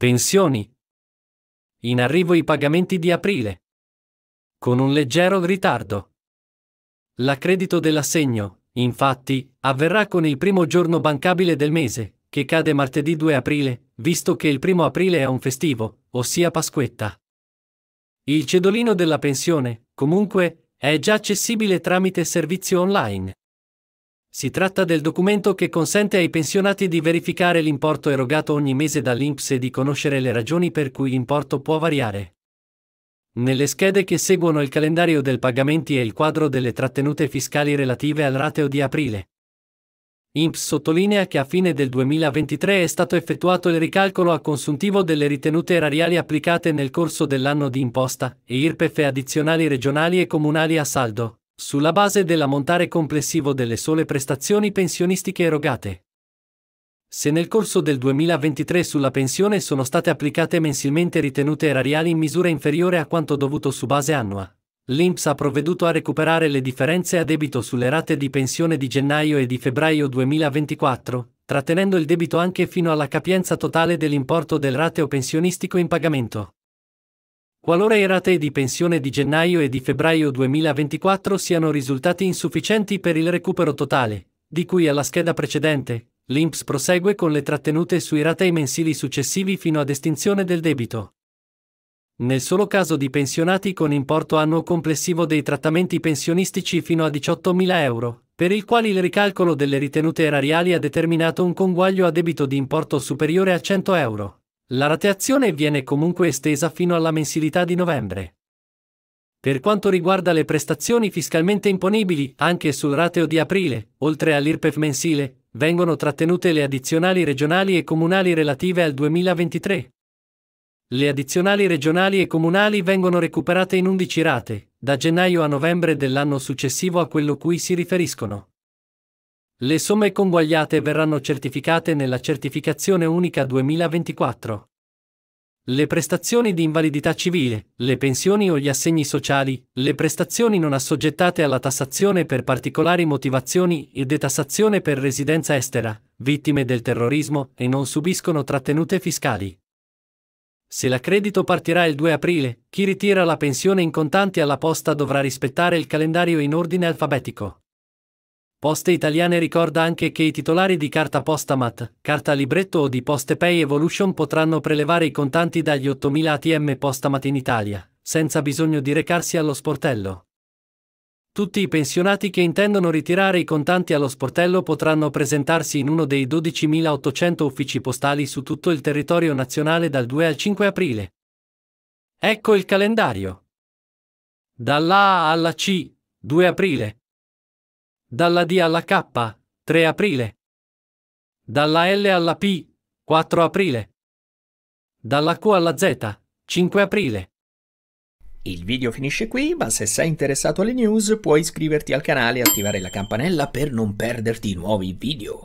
Pensioni. In arrivo i pagamenti di aprile. Con un leggero ritardo. L'accredito dell'assegno, infatti, avverrà con il primo giorno bancabile del mese, che cade martedì 2 aprile, visto che il primo aprile è un festivo, ossia Pasquetta. Il cedolino della pensione, comunque, è già accessibile tramite servizio online. Si tratta del documento che consente ai pensionati di verificare l'importo erogato ogni mese dall'INPS e di conoscere le ragioni per cui l'importo può variare. Nelle schede che seguono il calendario del pagamenti e il quadro delle trattenute fiscali relative al rateo di aprile. INPS sottolinea che a fine del 2023 è stato effettuato il ricalcolo a consuntivo delle ritenute erariali applicate nel corso dell'anno di imposta e IRPEF addizionali regionali e comunali a saldo, sulla base dell'ammontare complessivo delle sole prestazioni pensionistiche erogate. Se nel corso del 2023 sulla pensione sono state applicate mensilmente ritenute erariali in misura inferiore a quanto dovuto su base annua, l'INPS ha provveduto a recuperare le differenze a debito sulle rate di pensione di gennaio e di febbraio 2024, trattenendo il debito anche fino alla capienza totale dell'importo del rateo pensionistico in pagamento. Qualora i ratei di pensione di gennaio e di febbraio 2024 siano risultati insufficienti per il recupero totale, di cui alla scheda precedente, l'INPS prosegue con le trattenute sui ratei mensili successivi fino ad estinzione del debito. Nel solo caso di pensionati con importo annuo complessivo dei trattamenti pensionistici fino a 18.000 euro, per il quale il ricalcolo delle ritenute erariali ha determinato un conguaglio a debito di importo superiore a 100 euro. La rateazione viene comunque estesa fino alla mensilità di novembre. Per quanto riguarda le prestazioni fiscalmente imponibili, anche sul rateo di aprile, oltre all'IRPEF mensile, vengono trattenute le addizionali regionali e comunali relative al 2023. Le addizionali regionali e comunali vengono recuperate in 11 rate, da gennaio a novembre dell'anno successivo a quello cui si riferiscono. Le somme conguagliate verranno certificate nella certificazione unica 2024. Le prestazioni di invalidità civile, le pensioni o gli assegni sociali, le prestazioni non assoggettate alla tassazione per particolari motivazioni e detassazione per residenza estera, vittime del terrorismo e non subiscono trattenute fiscali. Se l'accredito partirà il 2 aprile, chi ritira la pensione in contanti alla posta dovrà rispettare il calendario in ordine alfabetico. Poste Italiane ricorda anche che i titolari di carta Postamat, carta libretto o di Poste Pay Evolution potranno prelevare i contanti dagli 8000 ATM Postamat in Italia, senza bisogno di recarsi allo sportello. Tutti i pensionati che intendono ritirare i contanti allo sportello potranno presentarsi in uno dei 12.800 uffici postali su tutto il territorio nazionale dal 2 al 5 aprile. Ecco il calendario. Dalla A alla C, 2 aprile. Dalla D alla K, 3 aprile. Dalla L alla P, 4 aprile. Dalla Q alla Z, 5 aprile. Il video finisce qui, ma se sei interessato alle news puoi iscriverti al canale e attivare la campanella per non perderti nuovi video.